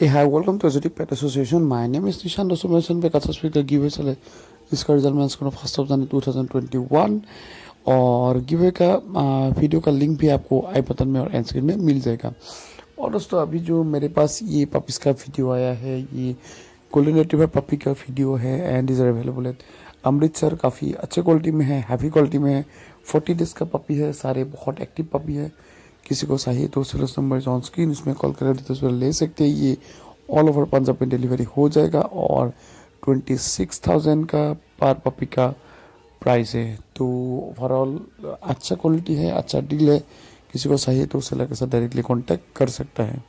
Hey, hi, welcome to Exotic Pet Association. My name is Nishan Dosumasan Pekata Speaker Giveaway चले इसका result मैं इसको first of जनवरी 2021 और giveaway का video का लिंक भी आपको आई बटन में और एंड स्क्रीन में मिल जाएगा। और दोस्तों अभी जो मेरे पास ये पपीज का वीडियो आया है ये गोल्डन रेटिवर पपी का वीडियो है एंड इज़ अवेलेबल है अमृतसर काफ़ी अच्छे क्वालिटी में है हैवी क्वालिटी में है। फोर्टी डेज़ का पपी है सारे बहुत एक्टिव पपी है। किसी को चाहिए तो सिलस नंबर इज़ ऑन स्क्रीन इसमें कॉल कर तस्वीर ले सकते हैं। ये ऑल ओवर पंजाब में डिलीवरी हो जाएगा और ट्वेंटी सिक्स थाउज़ेंड का पार पपी का प्राइस है। तो ओवरऑल अच्छा क्वालिटी है अच्छा डील है। किसी को चाहिए तो सेलर के साथ डायरेक्टली कॉन्टैक्ट कर सकता है।